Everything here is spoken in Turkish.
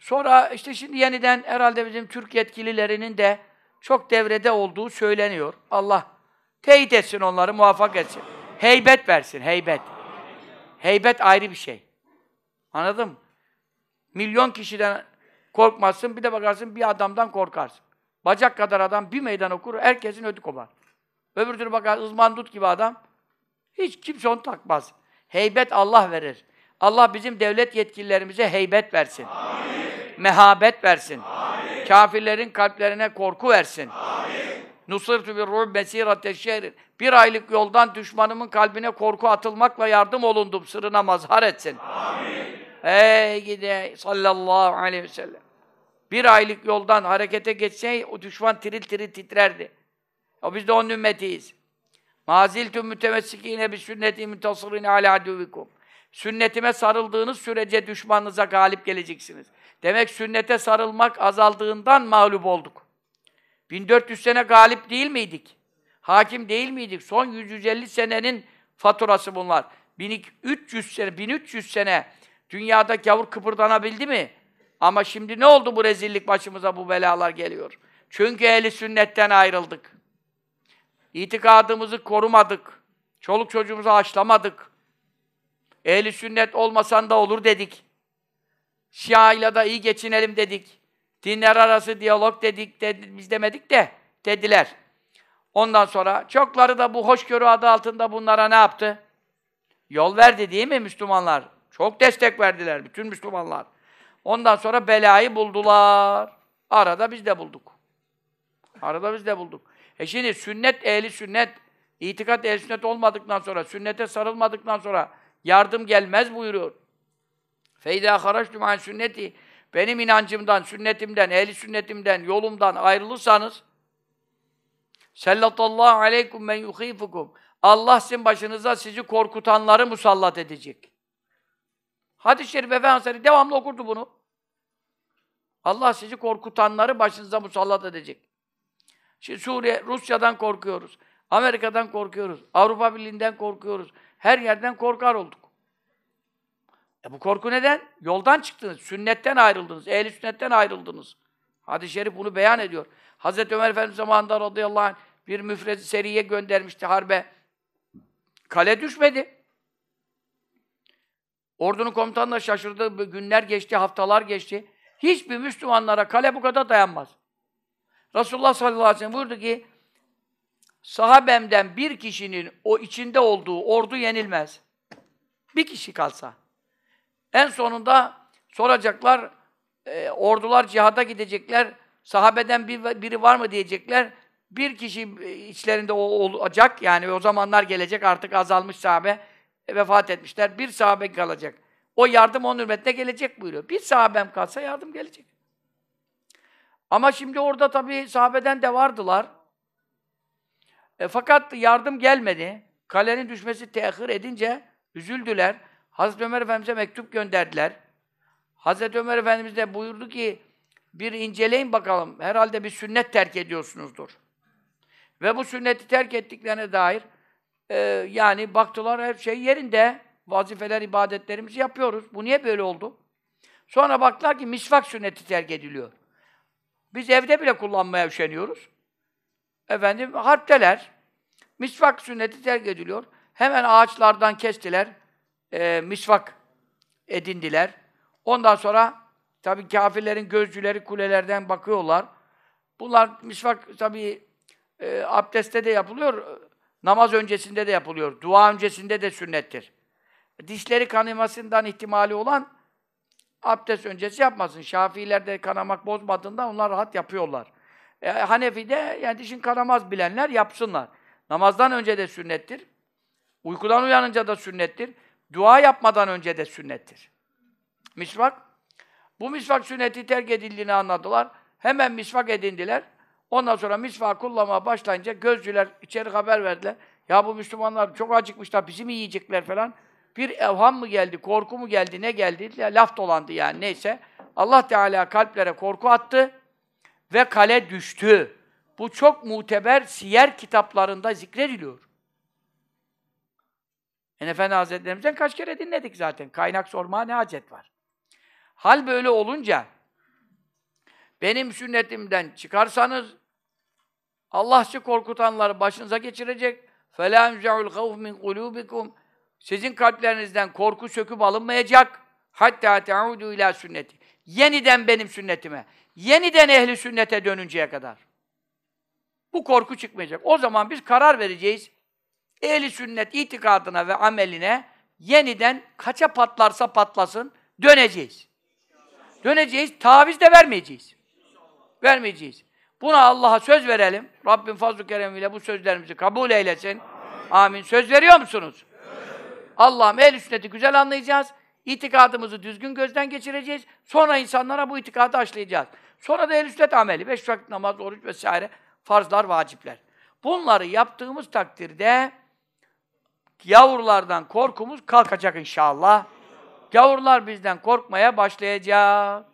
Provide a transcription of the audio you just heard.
Sonra işte şimdi yeniden herhalde bizim Türk yetkililerinin de çok devrede olduğu söyleniyor. Allah teyit etsin onları, muvaffak etsin. Heybet versin, heybet. Heybet ayrı bir şey. Anladın mı? Milyon kişiden korkmazsın, bir de bakarsın bir adamdan korkarsın. Bacak kadar adam bir meydan okur, herkesin ödü kopar. Öbür türlü bakar, ızmandut gibi adam, hiç kimse onu takmaz. Heybet Allah verir. Allah bizim devlet yetkililerimize heybet versin. Amin. Mehabet versin. Amin. Kafirlerin kalplerine korku versin. Nusırtu bir ruh mesirate şehrin. Bir aylık yoldan düşmanımın kalbine korku atılmakla yardım olundum. Sırrına mazhar etsin. Amin. Ey gide sallallahu aleyhi ve sellem. Bir aylık yoldan harekete geçse o düşman tiril tiril titrerdi. O biz de onun ümmetiyiz. Maziltüm mütemessikine bi sünneti mutasırine ala aduvikum. Sünnetime sarıldığınız sürece düşmanınıza galip geleceksiniz. Demek sünnete sarılmak azaldığından mağlup olduk. 1400 sene galip değil miydik? Hakim değil miydik? Son 150 senenin faturası bunlar. 1300 sene, 1300 sene dünyada gavur kıpırdanabildi mi? Ama şimdi ne oldu bu rezillik başımıza bu belalar geliyor? Çünkü ehli sünnetten ayrıldık. İtikadımızı korumadık. Çoluk çocuğumuzu haşlamadık. Ehli sünnet olmasan da olur dedik. Şia da iyi geçinelim dedik. Dinler arası diyalog dedik, dedi, biz demedik de dediler. Ondan sonra çokları da bu hoşgörü adı altında bunlara ne yaptı? Yol verdi değil mi Müslümanlar? Çok destek verdiler bütün Müslümanlar. Ondan sonra belayı buldular. Arada biz de bulduk. Arada biz de bulduk. E şimdi sünnet ehli sünnet, itikat ehli sünnet olmadıktan sonra, sünnete sarılmadıktan sonra yardım gelmez buyuruyor. Feyda haraçtum an sünneti benim inancımdan, sünnetimden, ehli sünnetimden, yolumdan ayrılırsanız Sellatallahu aleykum men yuhifukum. Allah sizin başınıza sizi korkutanları musallat edecek. Hadis-i şerif Efendimiz devamlı okurdu bunu. Allah sizi korkutanları başınıza musallat edecek. Şimdi Suriye, Rusya'dan korkuyoruz. Amerika'dan korkuyoruz. Avrupa Birliği'nden korkuyoruz. Her yerden korkar olduk. E bu korku neden? Yoldan çıktınız, sünnetten ayrıldınız, ehli sünnetten ayrıldınız. Hadis-i şerif bunu beyan ediyor. Hazreti Ömer Efendimiz zamanında radıyallahu anh bir müfrezi seriye göndermişti harbe. Kale düşmedi. Ordunun komutanı da şaşırdı. Günler geçti, haftalar geçti. Hiçbir Müslümanlara kale bu kadar dayanmaz. Resulullah sallallahu aleyhi ve sellem buyurdu ki sahabemden bir kişinin o içinde olduğu ordu yenilmez. Bir kişi kalsa. En sonunda soracaklar, e, ordular cihada gidecekler, sahabeden bir, biri var mı diyecekler. Bir kişi e, içlerinde olacak, yani o zamanlar gelecek, artık azalmış sahabe, e, vefat etmişler. Bir sahabe kalacak. O yardım onun hürmetine gelecek buyuruyor. Bir sahabem kalsa yardım gelecek. Ama şimdi orada tabii sahabeden de vardılar. E, fakat yardım gelmedi. Kalenin düşmesi tehir edince üzüldüler. Hazreti Ömer Efendimiz'e mektup gönderdiler. Hazreti Ömer Efendimiz de buyurdu ki bir inceleyin bakalım. Herhalde bir sünnet terk ediyorsunuzdur. Ve bu sünneti terk ettiklerine dair e, yani baktılar her şey yerinde. Vazifeler, ibadetlerimizi yapıyoruz. Bu niye böyle oldu? Sonra baktılar ki misvak sünneti terk ediliyor. Biz evde bile kullanmaya üşeniyoruz. Efendim harpteler. Misvak sünneti terk ediliyor. Hemen ağaçlardan kestiler e, misvak edindiler. Ondan sonra tabii kafirlerin gözcüleri kulelerden bakıyorlar. Bunlar misvak tabii e, abdestte de yapılıyor, namaz öncesinde de yapılıyor, dua öncesinde de sünnettir. Dişleri kanamasından ihtimali olan abdest öncesi yapmasın. Şafiilerde kanamak bozmadığında onlar rahat yapıyorlar. E, Hanefi'de yani dişin kanamaz bilenler yapsınlar. Namazdan önce de sünnettir. Uykudan uyanınca da sünnettir. Dua yapmadan önce de sünnettir. Misvak. Bu misvak sünneti terk edildiğini anladılar. Hemen misvak edindiler. Ondan sonra misvak kullanmaya başlayınca gözcüler içeri haber verdiler. Ya bu Müslümanlar çok acıkmışlar, bizi mi yiyecekler falan. Bir evham mı geldi, korku mu geldi, ne geldi? Laf dolandı yani neyse. Allah Teala kalplere korku attı ve kale düştü. Bu çok muteber siyer kitaplarında zikrediliyor. En Efendi Hazretlerimizden kaç kere dinledik zaten. Kaynak sormaya ne hacet var? Hal böyle olunca benim sünnetimden çıkarsanız Allah sizi korkutanları başınıza geçirecek. فَلَا يُنْزَعُ الْخَوْفِ مِنْ قُلُوبِكُمْ Sizin kalplerinizden korku söküp alınmayacak. Hatta teudu ila sünneti. Yeniden benim sünnetime. Yeniden ehli sünnete dönünceye kadar. Bu korku çıkmayacak. O zaman biz karar vereceğiz. Ehli sünnet itikadına ve ameline yeniden kaça patlarsa patlasın döneceğiz. Döneceğiz, taviz de vermeyeceğiz. Vermeyeceğiz. Buna Allah'a söz verelim. Rabbim fazl-ı keremiyle bu sözlerimizi kabul eylesin. Amin. Söz veriyor musunuz? Allah'ım ehl sünneti güzel anlayacağız. İtikadımızı düzgün gözden geçireceğiz. Sonra insanlara bu itikadı aşılayacağız. Sonra da ehl sünnet ameli. Beş vakit namaz, oruç vesaire farzlar, vacipler. Bunları yaptığımız takdirde yavrulardan korkumuz kalkacak inşallah. Gavurlar bizden korkmaya başlayacak.